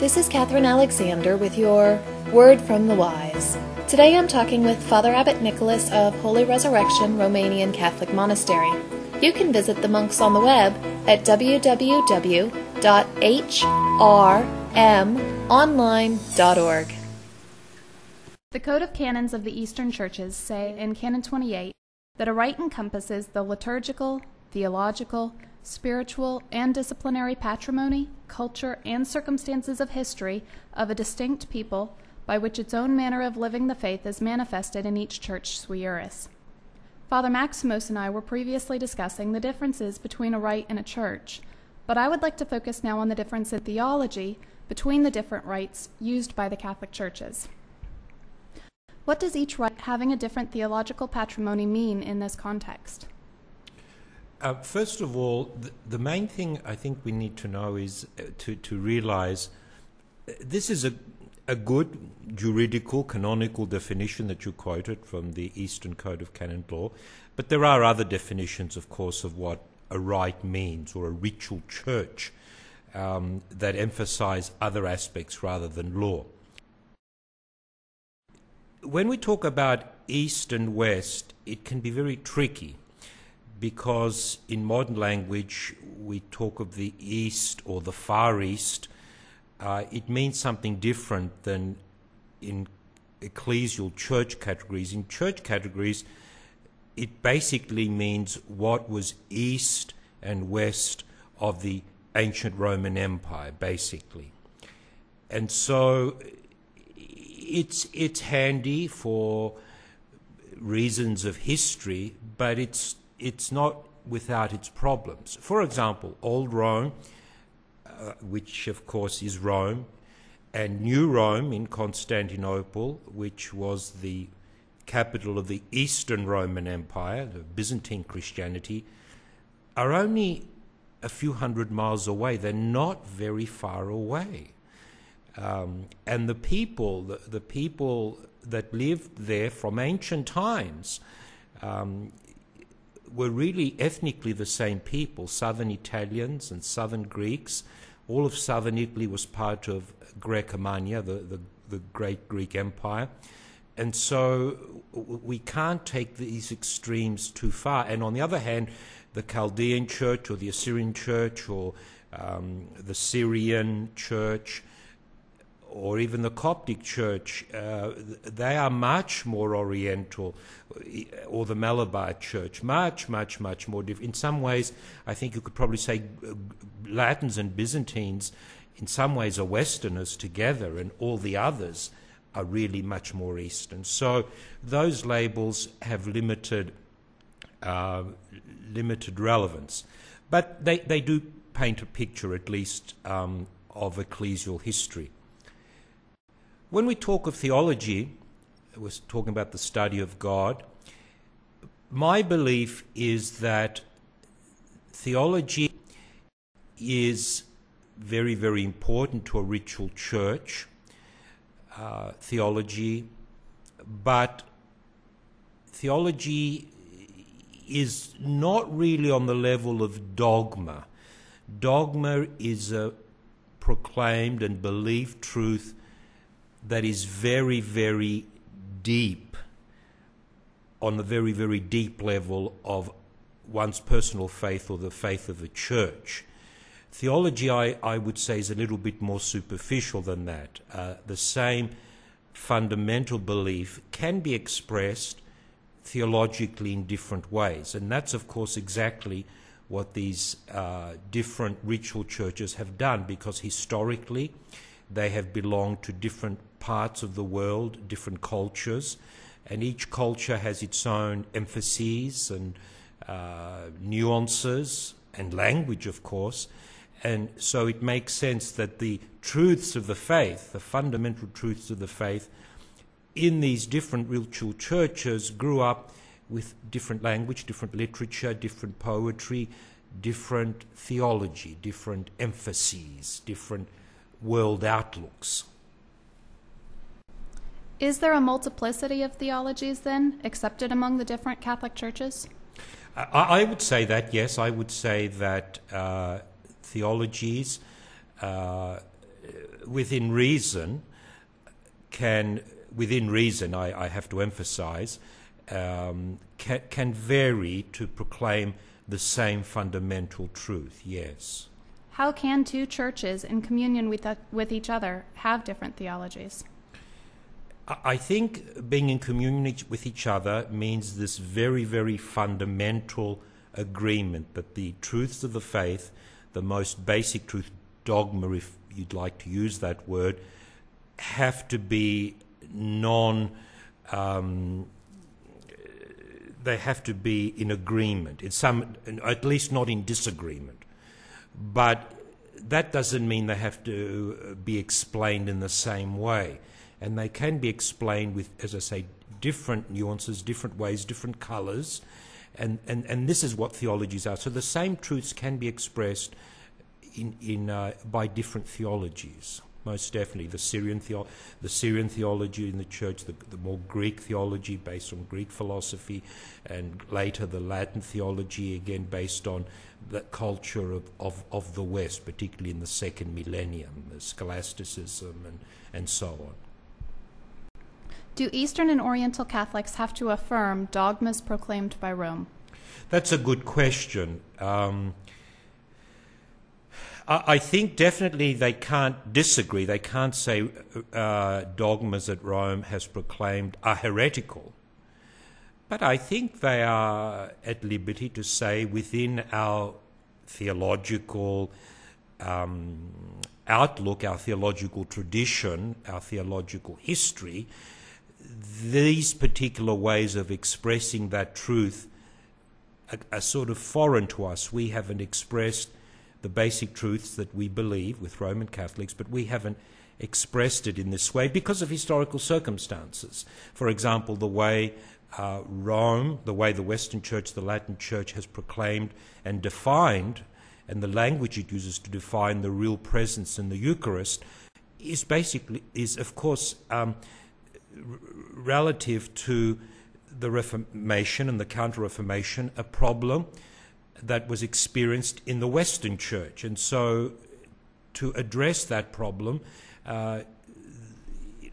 This is Catherine Alexander with your Word from the Wise. Today I'm talking with Father Abbot Nicholas of Holy Resurrection Romanian Catholic Monastery. You can visit the monks on the web at www.hrmonline.org. The Code of Canons of the Eastern Churches say in Canon 28 that a rite encompasses the liturgical, theological, spiritual, and disciplinary patrimony, culture, and circumstances of history of a distinct people by which its own manner of living the faith is manifested in each church sui juris. Father Maximus and I were previously discussing the differences between a rite and a church, but I would like to focus now on the difference in theology between the different rites used by the Catholic churches. What does each rite having a different theological patrimony mean in this context? Uh, first of all, the, main thing I think we need to know is uh, to, to realize uh, this is a, a good juridical, canonical definition that you quoted from the Eastern Code of Canon Law, but there are other definitions, of course, of what a rite means or a ritual church um, that emphasize other aspects rather than law. When we talk about East and West, it can be very tricky because in modern language we talk of the East or the Far East. Uh, it means something different than in ecclesial church categories. In church categories, it basically means what was east and west of the ancient Roman Empire, basically. And so it's, it's handy for reasons of history, but it's it's not without its problems. For example, Old Rome, uh, which of course is Rome, and New Rome in Constantinople, which was the capital of the Eastern Roman Empire, the Byzantine Christianity, are only a few hundred miles away. They're not very far away. Um, and the people, the, the, people that lived there from ancient times, um, were really ethnically the same people southern Italians and southern Greeks. All of southern Italy was part of Graecia Magna, the, the, the great Greek Empire. And so we can't take these extremes too far. And on the other hand, the Chaldean church or the Assyrian church or um, the Syrian church or even the Coptic Church, uh, they are much more Oriental, or the Malabar Church, much, much, much more different. In some ways, I think you could probably say Latins and Byzantines, in some ways, are Westerners together, and all the others are really much more Eastern. So those labels have limited, uh, limited relevance. But they, they do paint a picture, at least, um, of ecclesial history. When we talk of theology, we're talking about the study of God. My belief is that theology is very, very important to a ritual church, uh, theology, but theology is not really on the level of dogma. Dogma is a proclaimed and believed truth that is very, very deep, on the very, very deep level of one's personal faith or the faith of the church. Theology, I, I would say, is a little bit more superficial than that. Uh, the same fundamental belief can be expressed theologically in different ways. And that's, of course, exactly what these uh, different ritual churches have done because historically they have belonged to different parts of the world, different cultures, and each culture has its own emphases and uh, nuances and language, of course. And so it makes sense that the truths of the faith, the fundamental truths of the faith, in these different ritual churches grew up with different language, different literature, different poetry, different theology, different emphases, different world outlooks. Is there a multiplicity of theologies then accepted among the different Catholic churches? I, I would say that, yes. I would say that uh, theologies uh, within reason, can, within reason, I, I have to emphasize, um, can, can vary to proclaim the same fundamental truth, yes. How can two churches in communion with, uh, with each other have different theologies? I think being in communion with each other means this very, very fundamental agreement that the truths of the faith, the most basic truth, dogma, if you'd like to use that word, have to be non. Um, they have to be in agreement, in some, at least not in disagreement. But that doesn't mean they have to be explained in the same way. And they can be explained with, as I say, different nuances, different ways, different colours. And, and, and this is what theologies are. So the same truths can be expressed in, in, uh, by different theologies most definitely. The Syrian, theo- the Syrian theology in the church, the, the, more Greek theology based on Greek philosophy, and later the Latin theology, again based on the culture of, of, of the West, particularly in the second millennium, the scholasticism and, and so on. Do Eastern and Oriental Catholics have to affirm dogmas proclaimed by Rome? That's a good question. Um, I think definitely they can't disagree. They can't say uh, dogmas that Rome has proclaimed are heretical. But I think they are at liberty to say within our theological um, outlook, our theological tradition, our theological history, these particular ways of expressing that truth are, are sort of foreign to us. We haven't expressed the basic truths that we believe with Roman Catholics, but we haven't expressed it in this way because of historical circumstances. For example, the way uh, Rome, the way the Western Church, the Latin Church has proclaimed and defined, and the language it uses to define the real presence in the Eucharist, is basically, is of course, um, relative to the Reformation and the Counter Reformation, a problem that was experienced in the Western Church. And so, to address that problem, uh,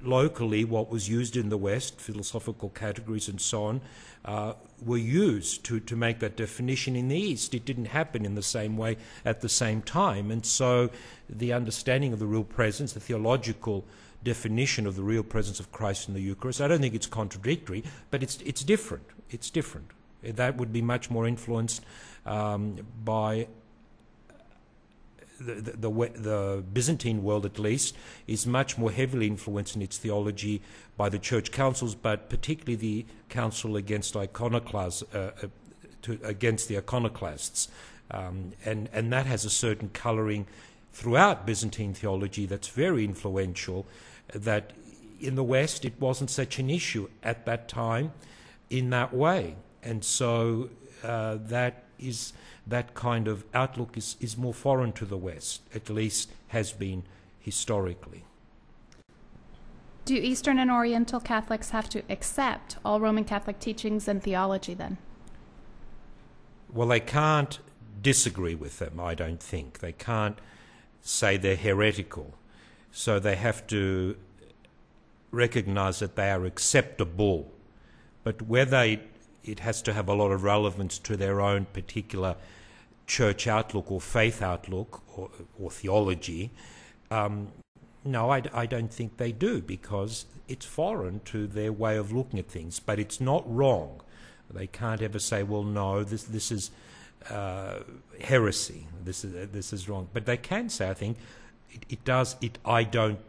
locally, what was used in the West, philosophical categories and so on, uh, were used to, to make that definition in the East. It didn't happen in the same way at the same time. And so, the understanding of the real presence, the theological definition of the real presence of Christ in the Eucharist, I don't think it's contradictory, but it's, it's different. It's different. That would be much more influenced um, by the, the, the, Byzantine world, at least, is much more heavily influenced in its theology by the church councils, but particularly the council against iconoclasts, uh, uh, to, against the iconoclasts, um, and and that has a certain colouring throughout Byzantine theology that's very influential. That in the West it wasn't such an issue at that time, in that way, and so uh, that is that kind of outlook is, is more foreign to the West, at least has been historically. Do Eastern and Oriental Catholics have to accept all Roman Catholic teachings and theology then? Well, they can't disagree with them, I don't think. They can't say they're heretical. So they have to recognize that they are acceptable. But whether it has to have a lot of relevance to their own particular church outlook or faith outlook or, or theology. Um, no, I, I, don't think they do because it's foreign to their way of looking at things. But it's not wrong. They can't ever say, "Well, no, this this is uh, heresy. This is this is wrong." But they can say, "I think it, it does. It I don't.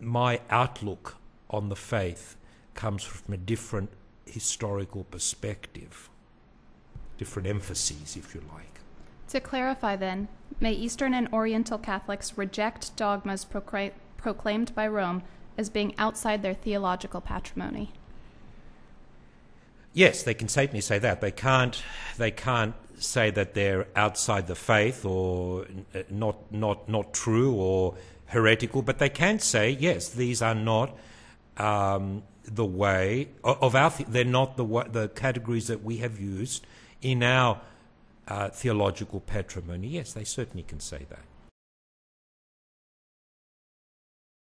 My outlook on the faith comes from a different historical perspective, different emphases, if you like. To clarify, then, may Eastern and Oriental Catholics reject dogmas procra- proclaimed by Rome as being outside their theological patrimony? Yes, they can certainly say that. They can't. They can't say that they're outside the faith or uh, not not not true or heretical, but they can say yes, these are not um, the way of our. They're not the the categories that we have used in our uh, theological patrimony. Yes, they certainly can say that.